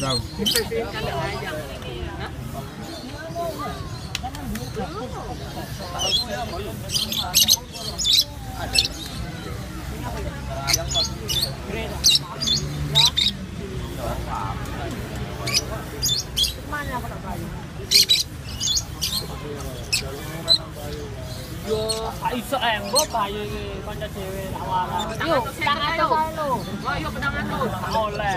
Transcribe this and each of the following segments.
Tahu. Yo, gak iso eh, mbok bayu iki kanca dhewe awalan. Yo, lho. Oh, yo pedang. Oleh.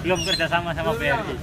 Belum kerja sama sama BRI.